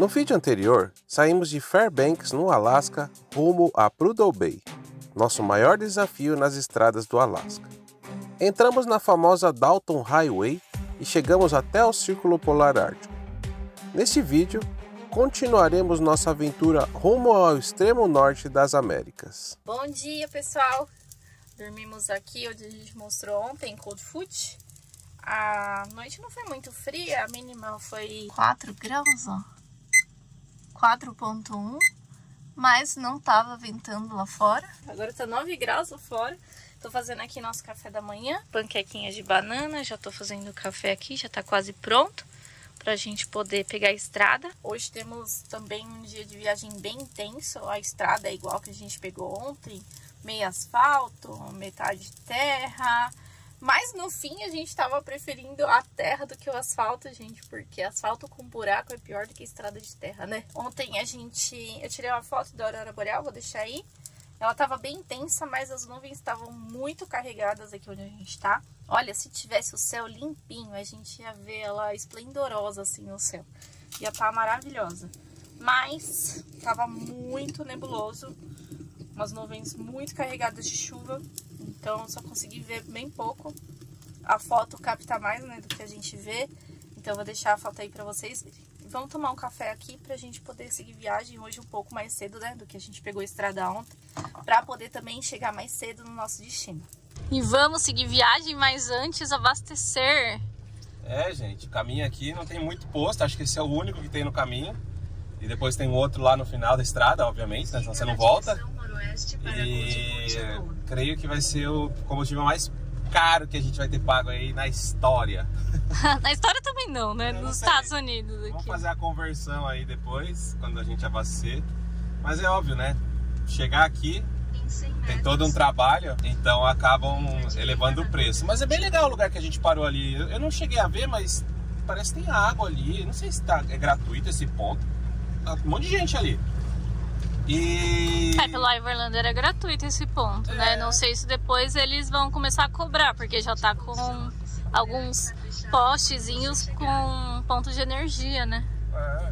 No vídeo anterior, saímos de Fairbanks, no Alasca, rumo a Prudhoe Bay, nosso maior desafio nas estradas do Alasca. Entramos na famosa Dalton Highway e chegamos até o Círculo Polar Ártico. Neste vídeo, continuaremos nossa aventura rumo ao extremo norte das Américas. Bom dia, pessoal! Dormimos aqui onde a gente mostrou ontem, Cold Foot. A noite não foi muito fria, a mínima foi 4 graus, ó. 4.1, mas não tava ventando lá fora. Agora tá 9 graus lá fora. Tô fazendo aqui nosso café da manhã, panquequinha de banana, já tô fazendo o café aqui, já tá quase pronto pra gente poder pegar a estrada. Hoje temos também um dia de viagem bem intenso, a estrada é igual que a gente pegou ontem, meio asfalto, metade terra, mas no fim a gente tava preferindo a terra do que o asfalto, gente, porque asfalto com buraco é pior do que estrada de terra, né? Ontem a gente, eu tirei uma foto da aurora boreal, vou deixar aí. Ela tava bem intensa, mas as nuvens estavam muito carregadas aqui onde a gente tá. Olha, se tivesse o céu limpinho, a gente ia ver ela esplendorosa assim no céu. Ia tá maravilhosa. Mas tava muito nebuloso, umas nuvens muito carregadas de chuva. Então só consegui ver bem pouco. A foto capta mais, né, do que a gente vê. Então eu vou deixar a foto aí pra vocês. Vamos tomar um café aqui pra gente poder seguir viagem hoje um pouco mais cedo, né, do que a gente pegou a estrada ontem. Pra poder também chegar mais cedo no nosso destino. E vamos seguir viagem, mas antes abastecer. É, gente, o caminho aqui não tem muito posto. Acho que esse é o único que tem no caminho. E depois tem um outro lá no final da estrada, obviamente, né? Senão você não volta. E creio que vai ser o combustível mais caro que a gente vai ter pago aí na história. na história também não, né? Nos Estados Unidos. Aqui. Vamos fazer a conversão aí depois, quando a gente abastecer. Mas é óbvio, né? Chegar aqui tem todo um trabalho, então acabam elevando o preço. Mas é bem legal o lugar que a gente parou ali. Eu não cheguei a ver, mas parece que tem água ali. Não sei se tá, é gratuito esse ponto. Tá um monte de gente ali. E... É, pelo Iverlander é gratuito esse ponto, né? é. né? Não sei se depois eles vão começar a cobrar, porque já tá com alguns postezinhos com ponto de energia, né?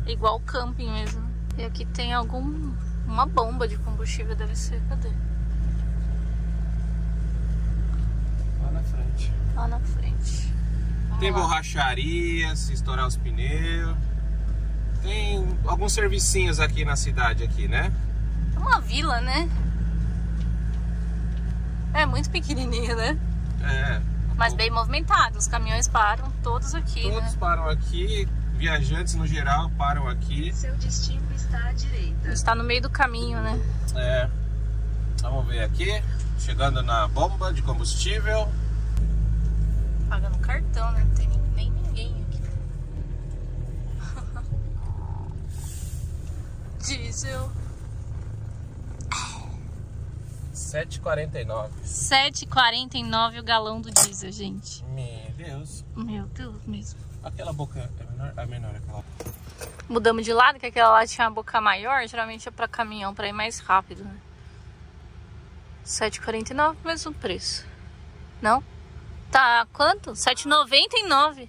É. Igual camping mesmo. E aqui tem algum uma bomba de combustível, deve ser. Cadê? Lá na frente. Lá na frente. Vamos tem lá. borracharia, se estourar os pneus. Tem alguns servicinhos aqui na cidade aqui, né? É uma vila, né? É muito pequenininho, né? É. Mas bem movimentado. Os caminhões param todos aqui, Todos né? param aqui. Viajantes no geral param aqui. Seu destino está à direita. Está no meio do caminho, né? É. Vamos ver aqui. Chegando na bomba de combustível. Pagando cartão, né? Não tem nem ninguém aqui. Diesel. 7,49. 7,49 o galão do diesel, gente. Meu Deus. Meu Deus mesmo. Aquela boca é menor? É menor aquela. Mudamos de lado, que aquela lá tinha uma boca maior. Geralmente é para caminhão, para ir mais rápido, né? 7,49, mesmo preço. Não? Tá quanto? 7,99.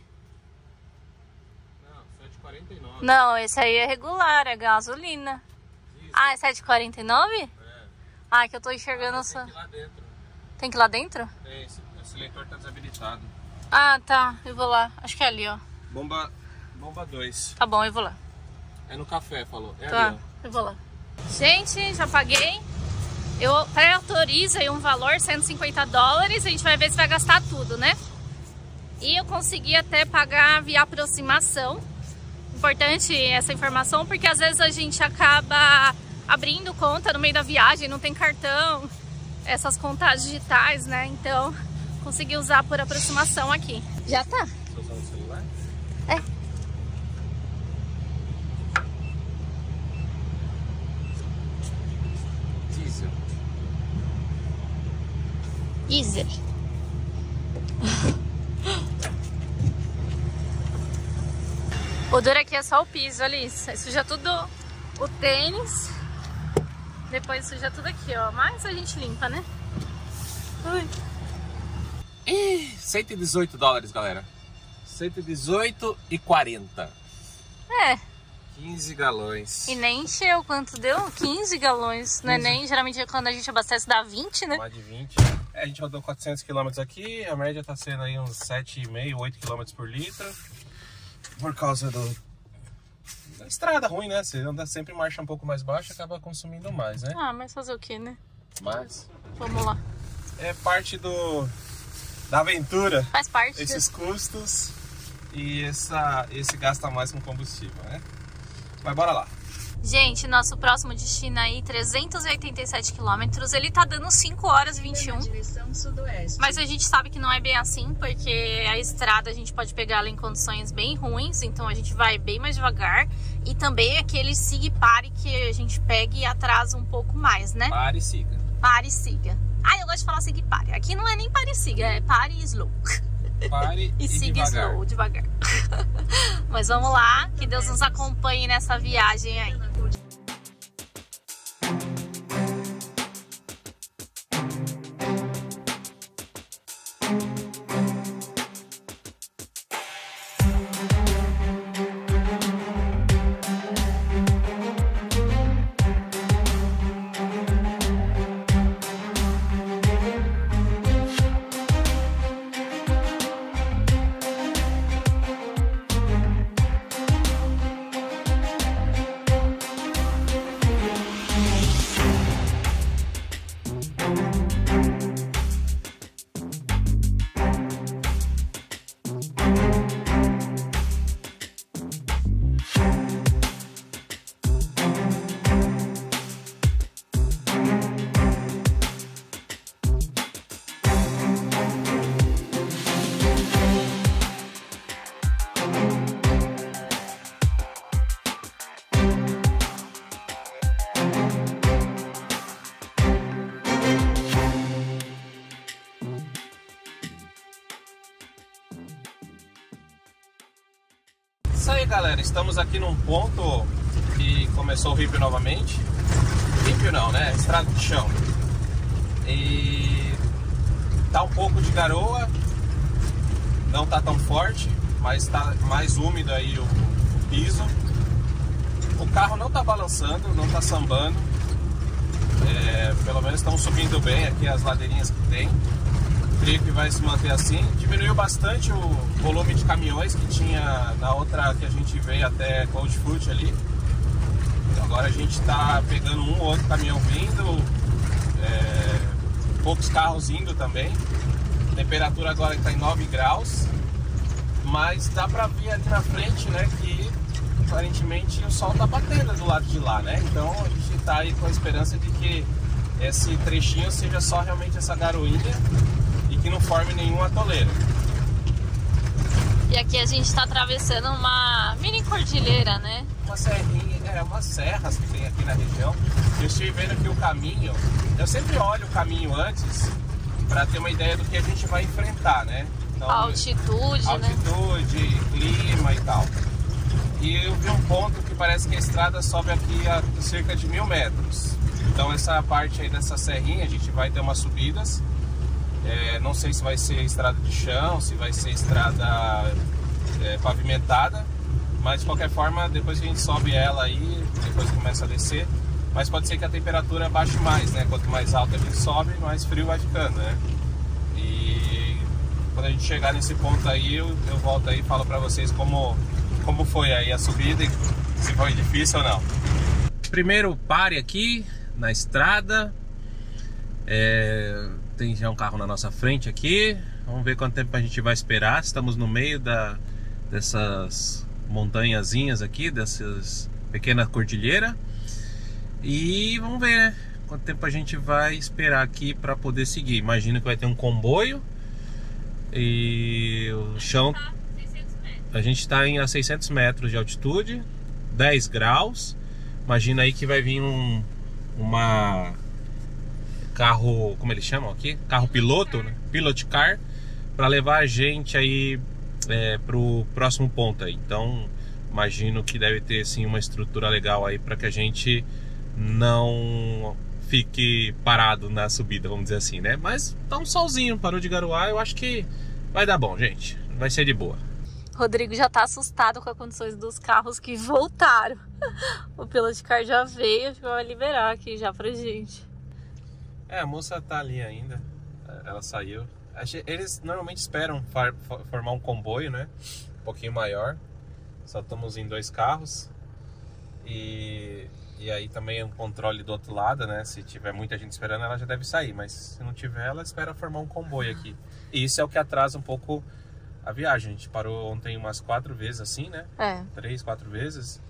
Não, 7,49. Não, esse aí é regular, é gasolina. Isso. Ah, é 7,49? Ah, que eu tô enxergando ah, essa. Tem que ir lá dentro. Tem que ir lá dentro? Tem, esse, esse leitor tá desabilitado. Ah, tá. Eu vou lá. Acho que é ali, ó. Bomba. Bomba 2. Tá bom, eu vou lá. É no café, falou. É tá, ali, ó. Eu vou lá. Gente, já paguei. Eu pré-autorizo aí um valor, 150 dólares. A gente vai ver se vai gastar tudo, né? E eu consegui até pagar via aproximação. Importante essa informação, porque às vezes a gente acaba abrindo conta no meio da viagem, não tem cartão, essas contas digitais, né? Então, consegui usar por aproximação aqui. Já tá. Usando o celular? É. Diesel. Diesel. O duro aqui é só o piso ali, isso já tudo o tênis depois suja tudo aqui, ó. Mas a gente limpa, né? Ui. E 118 dólares, galera. 118 e 40. É. 15 galões. E nem encheu. Quanto deu? 15 galões. 15. Não é nem, geralmente quando a gente abastece dá 20, né? Mais de 20. É, a gente rodou 400 km aqui, a média tá sendo aí uns 7,5, 8 km por litro. Por causa do... da estrada ruim, né? Você anda sempre marcha um pouco mais baixa, acaba consumindo mais, né? Ah, mas fazer o que, né? Mas... Vamos lá. É parte do... da aventura. Faz parte. Esses custos e essa, esse gasta mais com combustível, né? Mas bora lá. Gente, nosso próximo destino aí, 387 quilômetros, ele tá dando 5 horas e 21. direção sudoeste. Mas a gente sabe que não é bem assim, porque a estrada a gente pode pegar ela em condições bem ruins, então a gente vai bem mais devagar. E também aquele siga e pare que a gente pega e atrasa um pouco mais, né? Pare e siga. Pare e siga. Ah, eu gosto de falar siga e pare. Aqui não é nem pare e siga, é pare e slow. Pare e, e siga devagar. slow, devagar. Mas vamos lá, que Deus nos acompanhe nessa viagem aí. Galera. Estamos aqui num ponto que começou o ripio novamente. Ripio não, né? Estrada de chão. E tá um pouco de garoa. Não tá tão forte, mas tá mais úmido aí o, o piso. O carro não tá balançando, não tá sambando. É, pelo menos estão subindo bem aqui as ladeirinhas que tem creio que vai se manter assim. Diminuiu bastante o volume de caminhões que tinha na outra que a gente veio até Cold Foot ali. Então agora a gente está pegando um ou outro caminhão vindo, é, poucos carros indo também. Temperatura agora está em 9 graus, mas dá para ver ali na frente, né, que aparentemente o sol está batendo do lado de lá, né? Então a gente está aí com a esperança de que esse trechinho seja só realmente essa garoinha que não forme nenhum atoleiro. E aqui a gente está atravessando uma mini cordilheira, né? Uma serrinha, é, umas serras que tem aqui na região. Eu estive vendo que o caminho, eu sempre olho o caminho antes para ter uma ideia do que a gente vai enfrentar, né? Então, altitude, altitude, né? clima e tal. E eu vi um ponto que parece que a estrada sobe aqui a cerca de mil metros. Então essa parte aí dessa serrinha a gente vai ter umas subidas é, não sei se vai ser estrada de chão, se vai ser estrada é, pavimentada, mas de qualquer forma, depois que a gente sobe ela aí, depois começa a descer, mas pode ser que a temperatura baixe mais, né? Quanto mais alta a gente sobe, mais frio vai ficando, né? E quando a gente chegar nesse ponto aí, eu, eu volto aí e falo pra vocês como, como foi aí a subida e se foi difícil ou não. Primeiro pare aqui na estrada. É, tem já um carro na nossa frente aqui. Vamos ver quanto tempo a gente vai esperar. Estamos no meio da, dessas montanhazinhas aqui, dessas pequenas cordilheira. E vamos ver, né? Quanto tempo a gente vai esperar aqui para poder seguir. Imagina que vai ter um comboio e o chão. A gente está em a 600 metros de altitude, 10 graus. Imagina aí que vai vir um, uma carro, como eles chamam aqui? Carro piloto, né? Pilot car, para levar a gente aí é, pro próximo ponto aí. Então, imagino que deve ter sim uma estrutura legal aí para que a gente não fique parado na subida, vamos dizer assim, né? Mas tá um solzinho, parou de garoar, eu acho que vai dar bom, gente. Vai ser de boa. Rodrigo já tá assustado com as condições dos carros que voltaram. o Pilot Car já veio, que vai liberar aqui já pra gente. É, a moça tá ali ainda. Ela saiu. Eles normalmente esperam formar um comboio, né? Um pouquinho maior. Só estamos em dois carros. E, e aí também um controle do outro lado, né? Se tiver muita gente esperando, ela já deve sair. Mas se não tiver, ela espera formar um comboio aqui. E isso é o que atrasa um pouco a viagem. A gente parou ontem umas quatro vezes assim, né? É. Três, quatro vezes.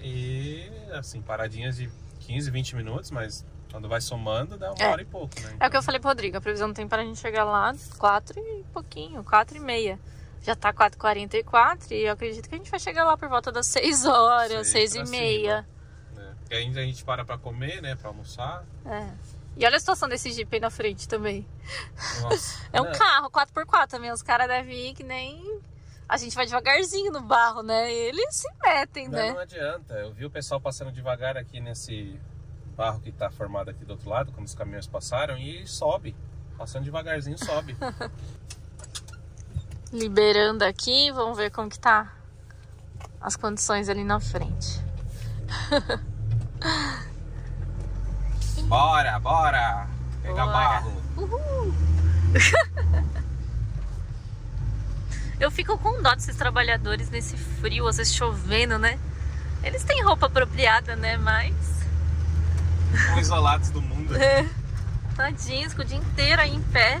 E assim, paradinhas de 15, 20 minutos, mas quando vai somando dá uma é. hora e pouco, né? Então... É o que eu falei pro Rodrigo, a previsão tem para a gente chegar lá quatro e pouquinho, quatro e meia. Já tá 4h44 e eu acredito que a gente vai chegar lá por volta das 6 horas, 6 e meia. É. E ainda a gente para pra comer, né? Pra almoçar. É. E olha a situação desse Jeep aí na frente também. Nossa. é um é. carro 4x4 também. Os caras devem ir que nem. A gente vai devagarzinho no barro, né? Eles se metem, não, né? Não adianta. Eu vi o pessoal passando devagar aqui nesse barro que tá formado aqui do outro lado, quando os caminhões passaram, e sobe. Passando devagarzinho, sobe. Liberando aqui, vamos ver como que tá as condições ali na frente. Bora, bora! Pegar bora. barro. Uhul. Eu fico com dó desses trabalhadores nesse frio, às vezes chovendo, né? Eles têm roupa apropriada, né? Mas. Isolados do mundo. É. Tadinhos, o dia inteiro aí em pé.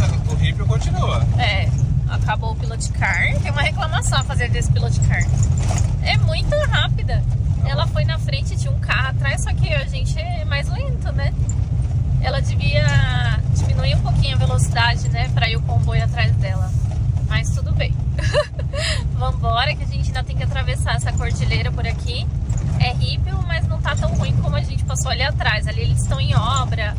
Mas o rípio continua. É, acabou o pilot car. Tem uma reclamação a fazer desse pilot car. É muito rápida. Ela foi na frente de um carro atrás, só que a gente é mais lento, né? Ela devia diminuir um pouquinho a velocidade, né? Pra ir o comboio atrás dela. Mas tudo bem. Vambora, que a gente ainda tem que atravessar essa cordilheira por aqui. É rípido, mas não tá tão ruim como a gente passou ali atrás. Ali eles estão em obra,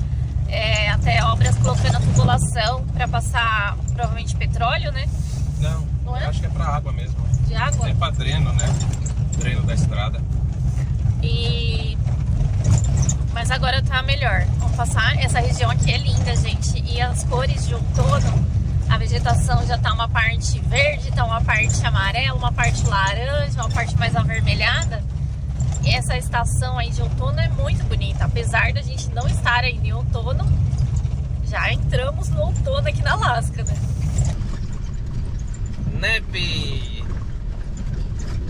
é, até obras colocando a tubulação para passar provavelmente petróleo, né? Não, não é? acho que é para água mesmo. De água? É para dreno, né? Dreno da estrada. E... Mas agora tá melhor. Vamos passar. Essa região aqui é linda, gente. E as cores de outono a vegetação já tá uma parte verde, tá uma parte amarela, uma parte laranja, uma parte mais avermelhada. E essa estação aí de outono é muito bonita. Apesar da gente não estar ainda em outono, já entramos no outono aqui na Alasca, né? Neve!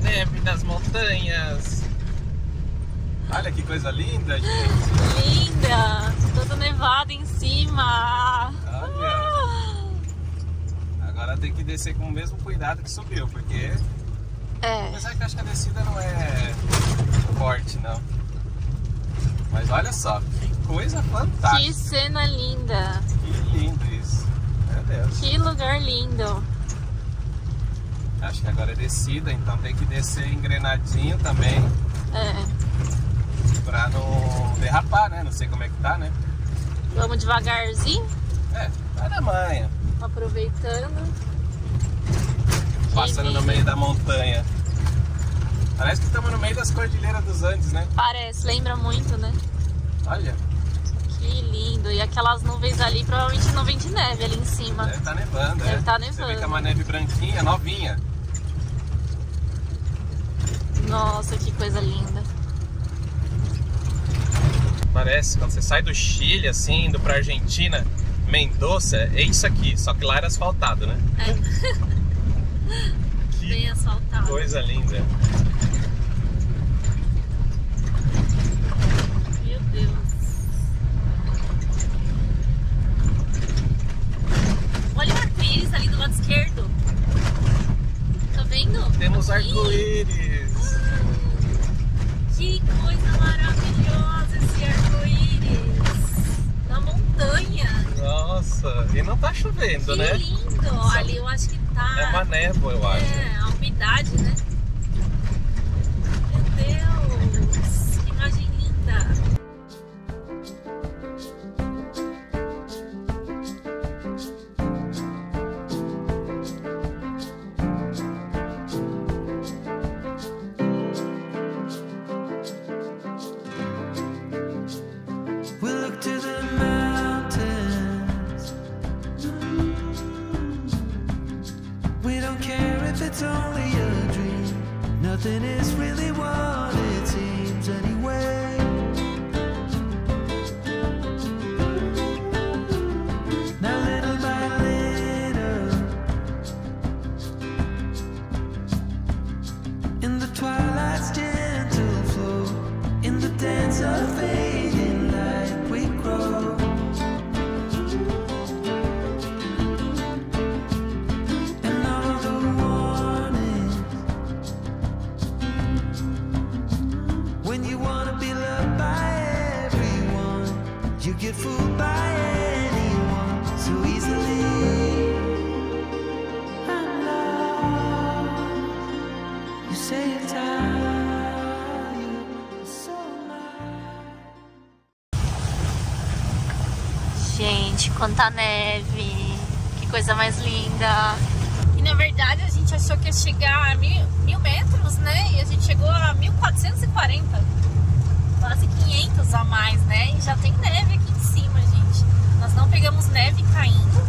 Neve das montanhas! Olha que coisa linda, gente! Linda! Todo nevado em cima! Olha! Agora tem que descer com o mesmo cuidado que subiu, porque. É. Apesar que acho que a descida não é forte, não. Mas olha só, que coisa fantástica. Que cena linda. Que lindo isso. Meu Deus. Que lugar lindo. Acho que agora é descida, então tem que descer engrenadinho também. É. Pra não derrapar, né? Não sei como é que tá, né? Vamos devagarzinho? É, vai na manha aproveitando. Passando no meio da montanha. Parece que estamos no meio das cordilheiras dos Andes, né? Parece, lembra muito, né? Olha. Que lindo. E aquelas nuvens ali, provavelmente nuvem de neve ali em cima. Deve estar tá nevando, Deve é. tá nevando. Você vê que é uma neve branquinha, novinha. Nossa, que coisa linda. Parece, quando você sai do Chile, assim, indo pra Argentina, Mendoza, é isso aqui, só que lá era asfaltado, né? É. que Bem asfaltado. Coisa linda. Meu Deus. Olha o arco-íris ali do lado esquerdo. Tá vendo? Temos arco-íris. Que coisa maravilhosa esse arco-íris. Na montanha. Nossa, e não tá chovendo, que né? Que lindo. Só... Ali eu acho que tá. É uma névoa, eu acho. É, a umidade, né? Quanta neve. Que coisa mais linda. E na verdade a gente achou que ia chegar a mil, mil metros, né? E a gente chegou a 1440. Quase 500 a mais, né? E já tem neve aqui em cima, gente. Nós não pegamos neve caindo.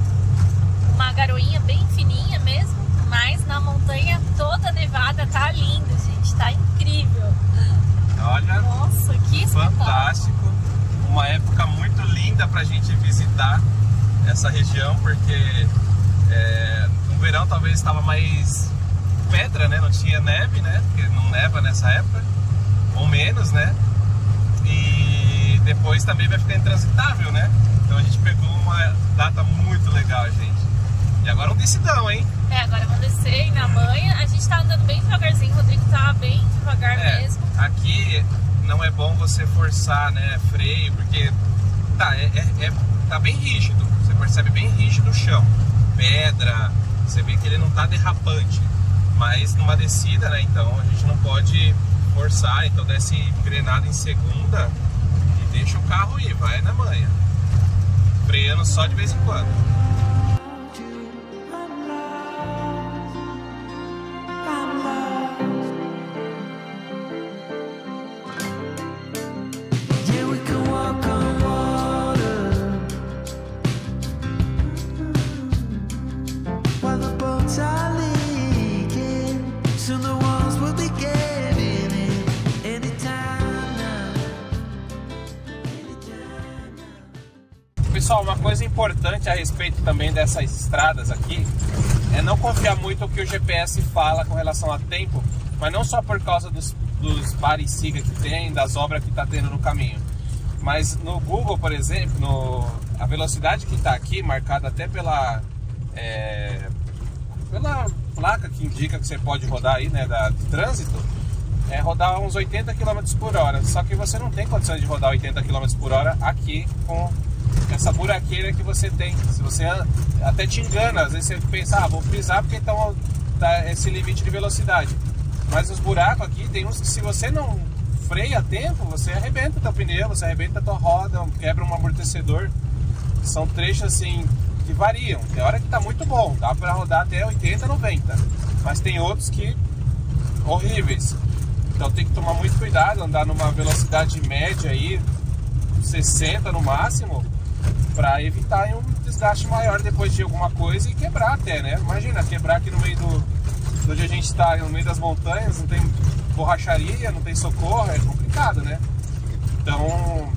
Uma garoinha bem fininha mesmo. Mas na montanha toda nevada tá lindo, gente. Tá incrível. Olha, Nossa, que espetáculo. fantástico. Uma época muito linda pra gente visitar essa região, porque é, no verão talvez estava mais pedra, né? Não tinha neve, né? Porque não neva nessa época, ou menos, né? E depois também vai ficar intransitável, né? Então a gente pegou uma data muito legal, gente. E agora um decidão, hein? É, agora vamos descer e na manhã. A gente tá andando bem devagarzinho, o Rodrigo tá bem devagar É, mesmo. aqui não é bom você forçar, né, freio, porque tá, é, é- é- tá bem rígido. Percebe bem rígido o chão. Pedra, você vê que ele não tá derrapante. Mas numa descida, né, então a gente não pode forçar, então desce engrenado em segunda e deixa o carro ir, vai na manha. Freando só de vez em quando. Também dessas estradas aqui é não confiar muito no que o GPS fala com relação a tempo, mas não só por causa dos, dos bar e siga que tem, das obras que está tendo no caminho. Mas no Google, por exemplo, no, a velocidade que está aqui, marcada até pela, é, pela placa que indica que você pode rodar aí, né, da, de trânsito, é rodar uns 80 km por hora. Só que você não tem condições de rodar 80 km por hora aqui com essa buraqueira que você tem. Se você até te engana, às vezes você pensa, ah, vou pisar porque então tá esse limite de velocidade. Mas os buracos aqui tem uns que se você não freia a tempo, você arrebenta teu pneu, você arrebenta tua roda, quebra um amortecedor. São trechos assim que variam. Tem hora que tá muito bom, dá para rodar até 80, 90. Mas tem outros que horríveis. Então tem que tomar muito cuidado, andar numa velocidade média aí, 60 no máximo, para evitar um desgaste maior depois de alguma coisa e quebrar até, né? Imagina quebrar aqui no meio do, Hoje a gente está no meio das montanhas, não tem borracharia, não tem socorro, é complicado, né? Então,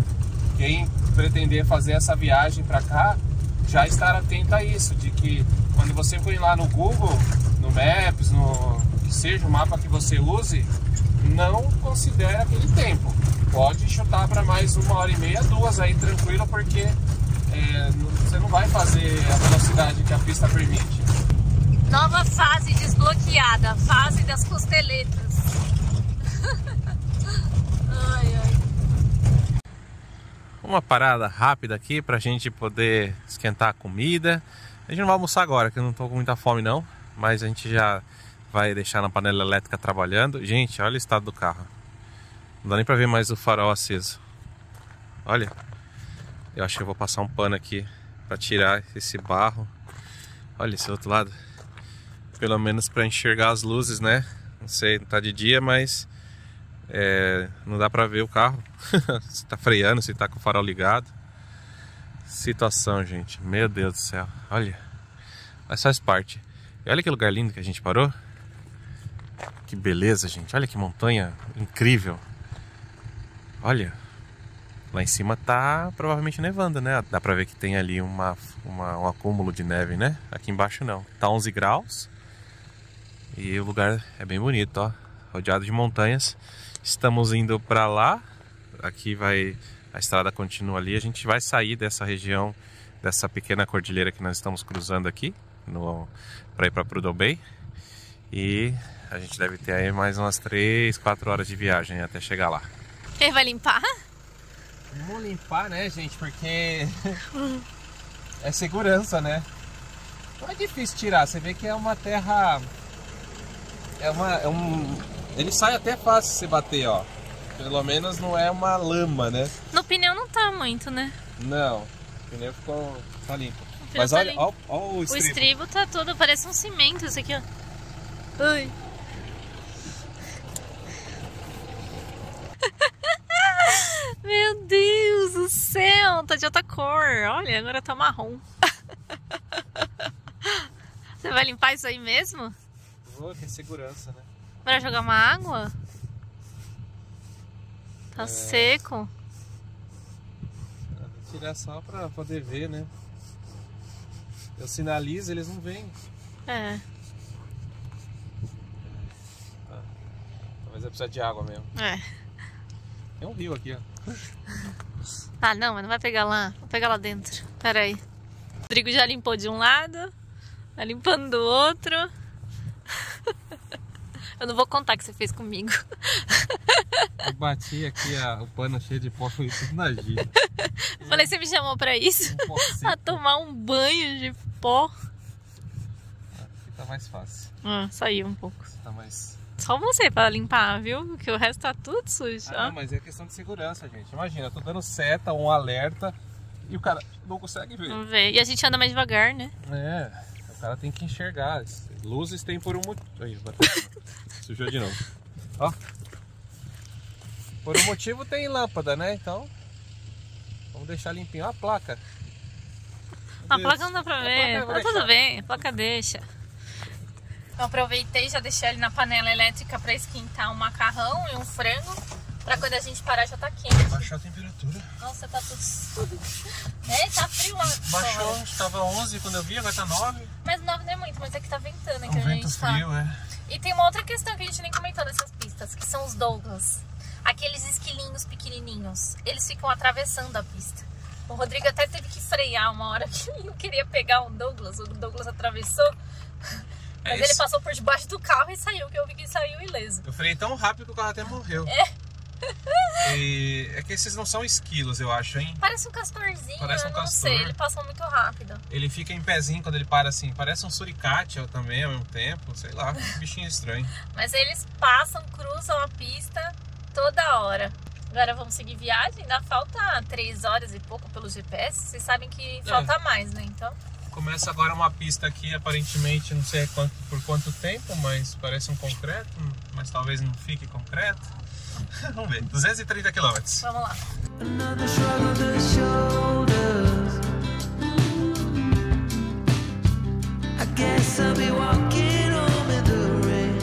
quem pretender fazer essa viagem para cá, já estar atento a isso, de que quando você põe lá no Google, no Maps, no que seja o mapa que você use, não considere aquele tempo. Pode chutar para mais uma hora e meia, duas aí tranquilo, porque é, você não vai fazer a velocidade que a pista permite. Nova fase desbloqueada, fase das costeletas. ai, ai. Uma parada rápida aqui pra gente poder esquentar a comida. A gente não vai almoçar agora, que eu não tô com muita fome não, mas a gente já vai deixar na panela elétrica trabalhando. Gente, olha o estado do carro. Não dá nem pra ver mais o farol aceso. Olha. Eu acho que eu vou passar um pano aqui pra tirar esse barro. Olha esse outro lado. Pelo menos pra enxergar as luzes, né? Não sei, tá de dia, mas é, não dá pra ver o carro. se tá freando, se tá com o farol ligado. Situação, gente. Meu Deus do céu. Olha. Mas faz parte. E olha que lugar lindo que a gente parou. Que beleza, gente. Olha que montanha incrível. Olha. Lá em cima tá provavelmente nevando, né? Dá pra ver que tem ali uma, uma, um acúmulo de neve, né? Aqui embaixo não. Tá 11 graus. E o lugar é bem bonito, ó. Rodeado de montanhas. Estamos indo para lá. Aqui vai a estrada continua ali. A gente vai sair dessa região, dessa pequena cordilheira que nós estamos cruzando aqui, para ir para Prudhoe Bay. E a gente deve ter aí mais umas 3, 4 horas de viagem até chegar lá. Ele vai limpar? Vamos limpar, né, gente? Porque é segurança, né? Não é difícil tirar. Você vê que é uma terra. É uma. É um... Ele sai até fácil se bater, ó. Pelo menos não é uma lama, né? No pneu não tá muito, né? Não. O pneu ficou. tá limpo. Mas tá olha, ó, ó o O estribo. estribo tá todo, parece um cimento isso aqui, ó. Ai. Meu Céu, tá de outra cor. Olha, agora tá marrom. Você vai limpar isso aí mesmo? Pô, que segurança, né? Pra jogar uma água? Tá É. seco. Vou Tirar só pra poder ver, né? Eu sinalizo, eles não vêm. É. Talvez eu precise de água mesmo. É. Tem um rio aqui, ó. Ah, não, mas não vai pegar lá. Vou pegar lá dentro. Pera aí. O Rodrigo já limpou de um lado, tá limpando do outro. Eu não vou contar o que você fez comigo. Eu bati aqui a- o pano cheio de pó, foi tudo na gira. Falei, você me chamou pra isso? Um. A tomar um banho de pó. Aqui tá mais fácil. Ah, saiu um pouco. Tá mais. Só você pra limpar, viu? Porque o resto tá tudo sujo. Ah, mas é questão de segurança, gente. Imagina, eu tô dando seta, um alerta e o cara não consegue ver. Vamos ver. E a gente anda mais devagar, né? É, o cara tem que enxergar. Luzes tem por um motivo. Aí. Sujou de novo. Ó. Por um motivo tem lâmpada, né? Então. Vamos deixar limpinho. Ó a placa. A placa não dá pra ver. vou Tá tudo bem, a placa deixa. Eu aproveitei e já deixei ele na panela elétrica pra esquentar um macarrão e um frango. Pra quando a gente parar já tá quente. Baixou a temperatura. Nossa, tá tudo. É, tá frio lá. Baixou, fora. estava 11 quando eu vi, agora tá 9. Mas 9 não é muito, mas é que tá ventando, É um vento tá. frio, é. E tem uma outra questão que a gente nem comentou dessas pistas, que são os Douglas. Aqueles esquilinhos pequenininhos. Eles ficam atravessando a pista. O Rodrigo até teve que frear uma hora que ele não queria pegar o Douglas. O Douglas atravessou. Mas ele passou por debaixo do carro e saiu, que eu vi que saiu ileso. Eu freiei tão rápido que o carro até morreu. É. E é que esses não são esquilos, eu acho, hein? Parece um castorzinho, Parece um eu não castor. sei. Ele passou muito rápido. Ele fica em pezinho quando ele para assim. Parece um suricate também ao mesmo tempo. Sei lá, um bichinho estranho. Mas eles passam, cruzam a pista toda hora. Agora vamos seguir viagem. Ainda falta 3 horas e pouco pelo GPS. Vocês sabem que falta mais, né? Então. Começa agora uma pista aqui, aparentemente, não sei quanto, por quanto tempo, mas parece um concreto, mas talvez não fique concreto. Vamos ver, 230 quilômetros. Vamos lá. I guess I'll be walking home in the rain.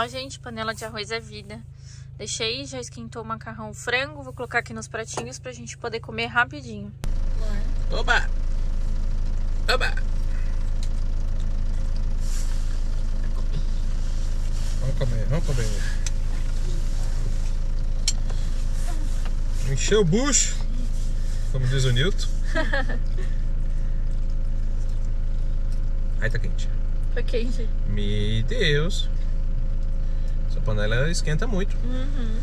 Ó, gente, panela de arroz é vida. Deixei, já esquentou o macarrão frango. Vou colocar aqui nos pratinhos pra gente poder comer rapidinho. Oba! Oba! Vamos comer, vamos comer. Encheu o bucho, como diz o Newton. Aí tá quente. Tá quente. Meu Deus. Essa panela esquenta muito. Uhum.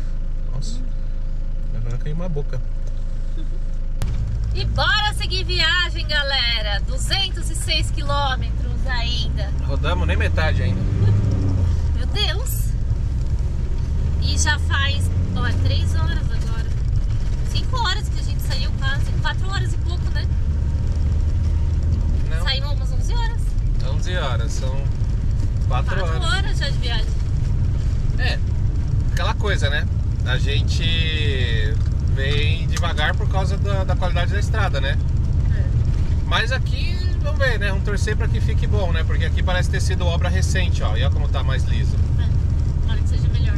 Nossa. Agora caiu uma boca. E bora seguir viagem, galera. 206 quilômetros ainda. Rodamos nem metade ainda. Meu Deus. E já faz, ó, 3 horas agora. 5 horas que a gente saiu quase. 4 horas e pouco, né? Não, Saímos umas 11 horas. 11 horas, são 4 4 horas. horas já de viagem. É, aquela coisa, né? A gente vem devagar por causa da, da qualidade da estrada, né? Mas aqui, vamos ver, né? Vamos torcer pra que fique bom, né? Porque aqui parece ter sido obra recente, ó. E olha como tá mais liso. É. Tomara que seja melhor.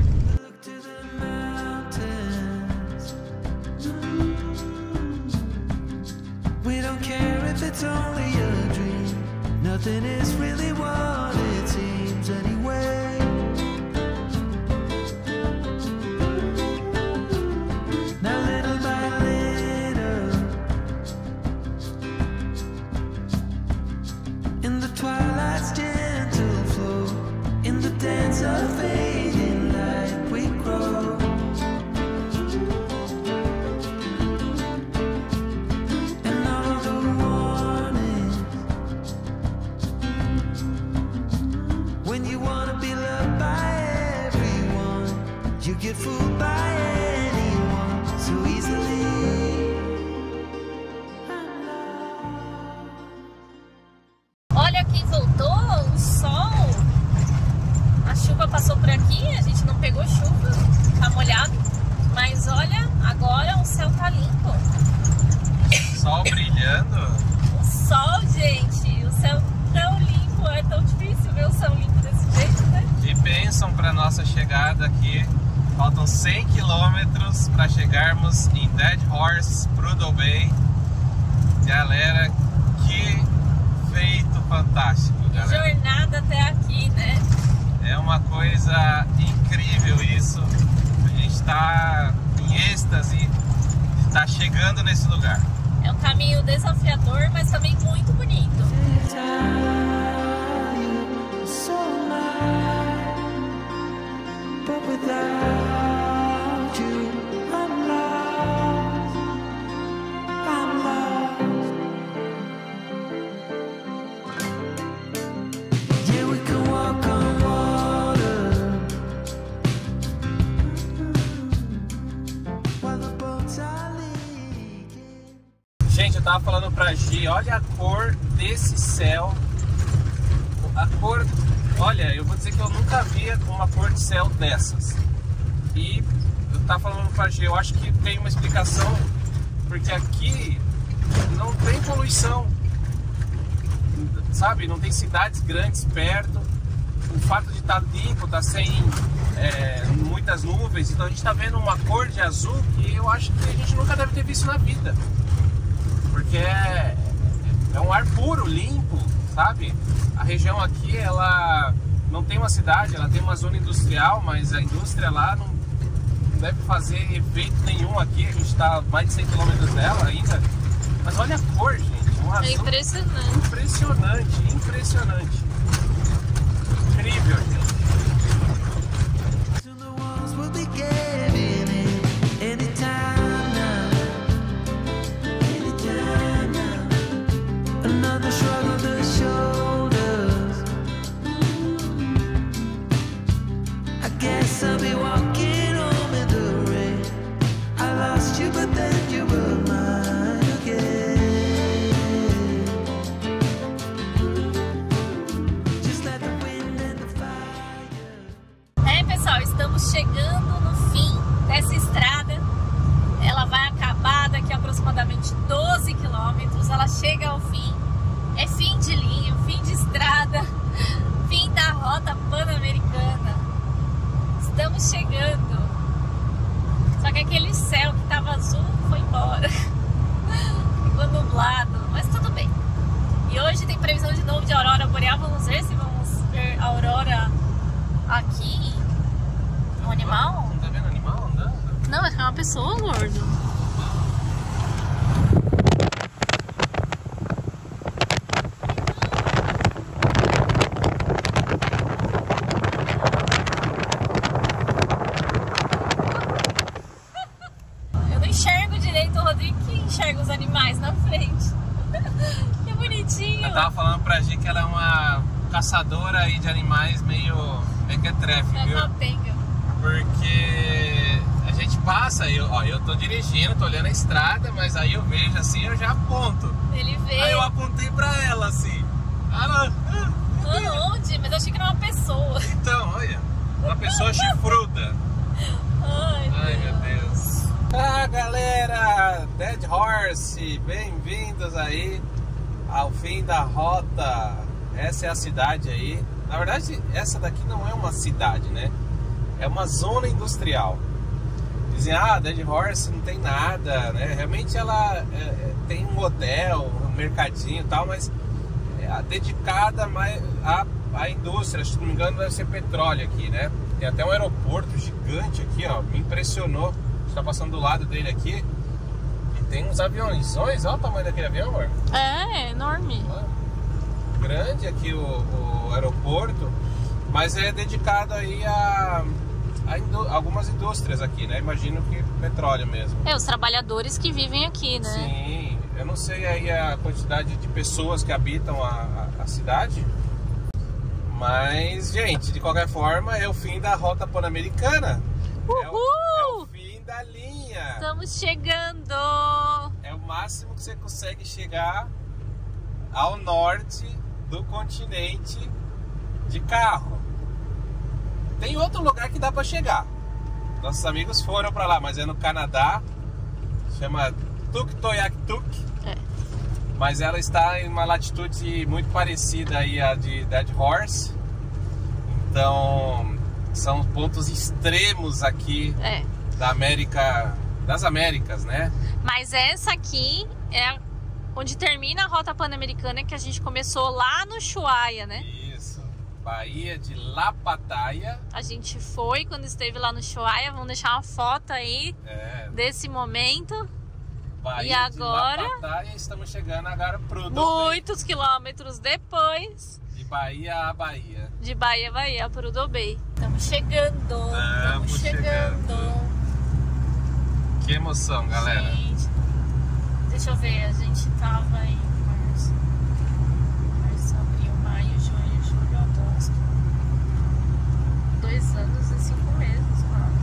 Chegando nesse lugar. É um caminho desafiador, mas também muito bonito. so. But without tava falando pra Gi, olha a cor desse céu. A cor, olha, eu vou dizer que eu nunca via uma cor de céu dessas. E eu tava falando pra Gi, eu acho que tem uma explicação, porque aqui não tem poluição, sabe? Não tem cidades grandes perto. O fato de estar limpo, estar sem é, muitas nuvens, então a gente tá vendo uma cor de azul que eu acho que a gente nunca deve ter visto na vida porque é, é um ar puro, limpo, sabe? A região aqui, ela não tem uma cidade, ela tem uma zona industrial, mas a indústria lá não, não deve fazer efeito nenhum aqui, a gente está a mais de 100 km dela ainda. Mas olha a cor, gente, um É impressionante. impressionante, impressionante. Incrível, gente. Animal? Tá vendo animal andando? Não, é uma pessoa, gordo. Eu não enxergo direito o Rodrigo que enxerga os animais na frente. Que bonitinho. Ela tava falando pra gente que ela é uma caçadora aí de animais meio mequetrefe, É viu? capenga. Porque a gente passa, eu, ó, eu tô dirigindo, tô olhando a estrada, mas aí eu vejo assim, eu já aponto. Ele vê. Aí eu apontei pra ela assim. Ela, ah, Onde? Mas eu achei que era uma pessoa. então, olha, uma pessoa chifruda. Ai, Ai meu Deus. Ah, galera, Dead Horse, bem-vindos aí ao fim da rota. Essa é a cidade aí. Na verdade, essa daqui não é uma cidade, né? É uma zona industrial. Dizem, ah, Dead Horse não tem nada, né? Realmente ela é, é, tem um hotel, um mercadinho e tal, mas é dedicada mais à, à indústria. Se não me engano, deve ser petróleo aqui, né? Tem até um aeroporto gigante aqui, ó. Me impressionou. Está passando do lado dele aqui. Tem uns aviãozões. Olha o tamanho daquele avião, amor. É, enorme. Grande aqui o, o aeroporto. Mas é dedicado aí a, a indú- algumas indústrias aqui, né? Imagino que petróleo mesmo. É, os trabalhadores que vivem aqui, né? Sim, eu não sei aí a quantidade de pessoas que habitam a, a- a cidade. Mas, gente, de qualquer forma, é o fim da rota pan-americana. É o, é o Uhul! fim da linha. Estamos chegando! É o máximo que você consegue chegar ao norte do continente de carro. Tem outro lugar que dá para chegar. Nossos amigos foram para lá, mas é no Canadá. Chama Tuktoyaktuk. É. Mas ela está em uma latitude muito parecida aí à de Dead Horse. Então, são pontos extremos aqui É. da América, das Américas, né? Mas essa aqui é onde termina a rota pan-americana que a gente começou lá no Chuaia, né? Isso. Baía de Lapataia. A gente foi quando esteve lá no Chuaia. Vamos deixar uma foto aí É, desse momento. Baía E agora? de Lapataia. Estamos chegando agora pro. Muitos quilômetros depois De Bahia a Bahia. de Bahia, Bahia, para o Dobei. Estamos chegando, estamos chegando. chegando. Que emoção, galera. Gente, deixa eu ver, a gente tava em março, março, abril, maio, junho, julho, agosto. Dois anos e cinco meses, quase.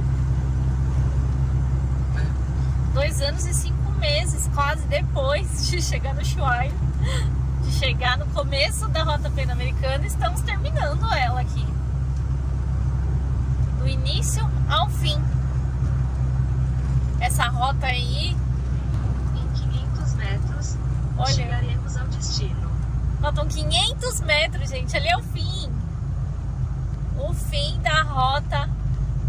Dois anos e cinco meses, quase depois de chegar no Chuaia, de chegar no começo da Rota Pan-Americana, estamos terminando ela aqui. Do início ao fim. Essa rota aí Em 500 metros, Olha. chegaremos ao destino. Faltam 500 metros, gente. Ali é o fim. O fim da rota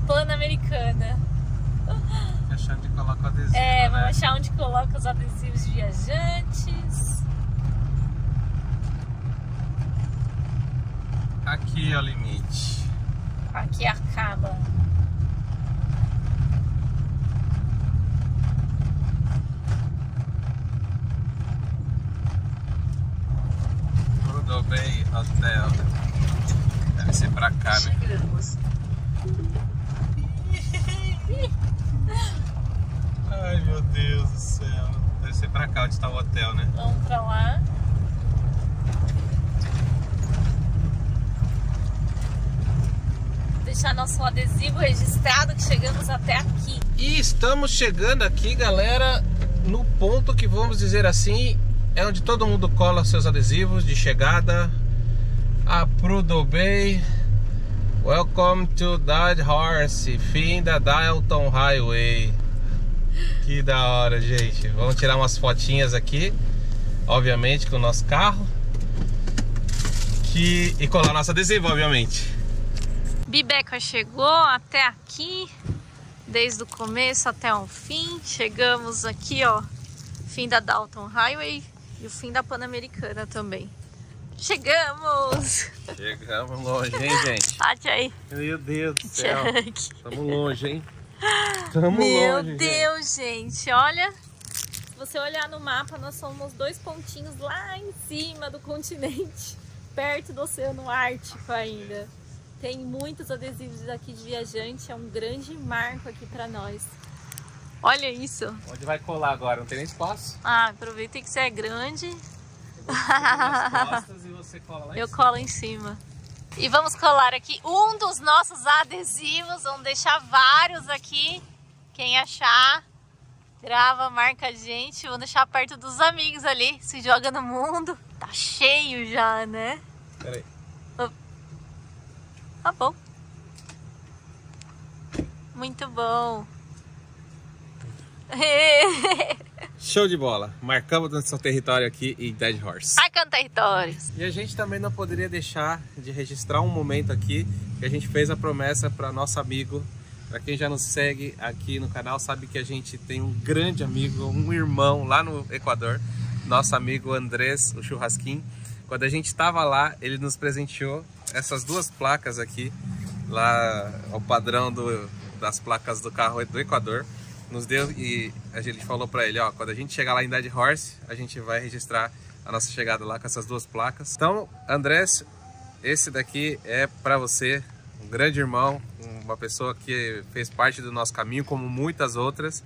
pan-americana. Achando de colocar o adesivo, É, né? vamos achar onde coloca os adesivos de viajantes. Aqui é o limite. Aqui acaba. Tudo bem, hotel. Deve ser pra cá, né? Chegamos. Ai, meu Deus do céu. Deve ser pra cá onde tá o hotel, né? Vamos pra lá. Deixar nosso adesivo registrado que chegamos até aqui. E estamos chegando aqui, galera, no ponto que vamos dizer assim, é onde todo mundo cola seus adesivos de chegada a Prudhoe Bay. Welcome to Dead Horse, fim da Dalton Highway. Que da hora, gente. Vamos tirar umas fotinhas aqui, obviamente, com o nosso carro. Que... E colar nosso adesivo, obviamente. Bibeca chegou até aqui. desde o começo até o fim. Chegamos aqui, ó, fim da Dalton Highway e o fim da Pan-Americana também. Chegamos! Chegamos longe, hein, gente? Bate aí. Meu Deus do céu. Estamos longe, hein? Estamos Meu longe. gente. Deus, gente, olha. Se você olhar no mapa, nós somos dois pontinhos lá em cima do continente, perto do Oceano Ártico ainda. Tem muitos adesivos aqui de viajante, é um grande marco aqui pra nós. Olha isso. Onde vai colar agora? Não tem nem espaço. Ah, aproveita que você é grande, Nas costas e você cola lá em eu cima. colo em cima. E vamos colar aqui um dos nossos adesivos, vamos deixar vários aqui. Quem achar, grava, marca a gente. Vamos deixar perto dos amigos ali, se joga no mundo. Tá cheio já, né? Peraí. Tá bom. Muito bom. Show de bola. Marcamos nosso território aqui em Dead Horse. Marcando territórios. E a gente também não poderia deixar de registrar um momento aqui que a gente fez a promessa para nosso amigo. Para quem já nos segue aqui no canal, sabe que a gente tem um grande amigo, um irmão lá no Equador, nosso amigo Andrés, o Churrasquim. Quando a gente estava lá, ele nos presenteou essas duas placas aqui, lá ao padrão do, das placas do carro do Equador. Nos deu e a gente falou para ele, ó, quando a gente chegar lá em Dead Horse, a gente vai registrar a nossa chegada lá com essas duas placas. Então, Andrés, esse daqui é para você, um grande irmão, uma pessoa que fez parte do nosso caminho, como muitas outras.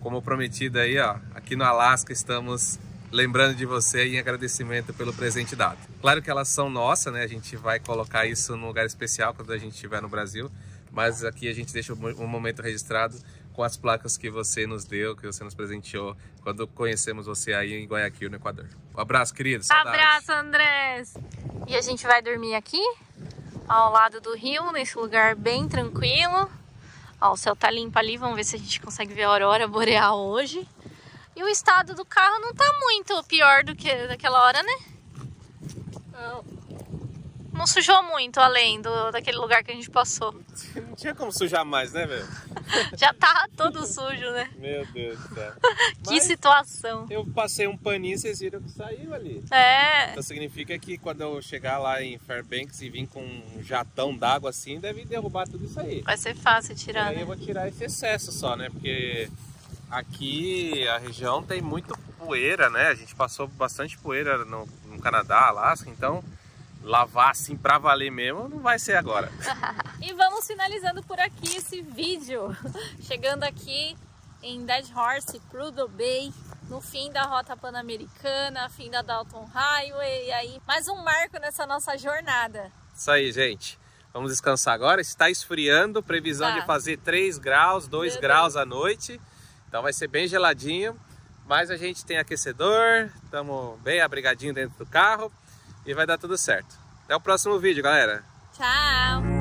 Como prometido aí, ó, aqui no Alasca estamos lembrando de você em agradecimento pelo presente dado. Claro que elas são nossas, né? A gente vai colocar isso num lugar especial quando a gente estiver no Brasil, mas aqui a gente deixa um momento registrado com as placas que você nos deu, que você nos presenteou quando conhecemos você aí em Guayaquil, no Equador. Um abraço, querido. Saudade. Abraço, Andrés! E a gente vai dormir aqui, ao lado do rio, nesse lugar bem tranquilo. Ó, o céu tá limpo ali, vamos ver se a gente consegue ver a aurora boreal hoje. E o estado do carro não tá muito pior do que daquela hora, né? Não- Não sujou muito além do, daquele lugar que a gente passou. Não tinha como sujar mais, né, velho? Já tá todo sujo, né? Meu Deus do céu. Que Mas situação. eu passei um paninho, vocês viram que saiu ali. É, Então significa que quando eu chegar lá em Fairbanks e vir com um jatão d'água assim, deve derrubar tudo isso aí. vai ser fácil E tirar, aí né? eu vou tirar esse excesso só, né? Porque aqui a região tem muito poeira, né? A gente passou bastante poeira no, no Canadá, Alasca, então lavar assim pra valer mesmo não vai ser agora. E vamos finalizando por aqui esse vídeo. Chegando aqui em Dead Horse, Prudhoe Bay, no fim da Rota Pan-Americana, fim da Dalton Highway, e aí mais um marco nessa nossa jornada. Isso aí, gente. Vamos descansar agora. Está esfriando, previsão Tá. de fazer 3 graus, 2 Meu graus à noite. Então vai ser bem geladinho. Mas a gente tem aquecedor, estamos bem abrigadinho dentro do carro e vai dar tudo certo. Até o próximo vídeo, galera. Tchau!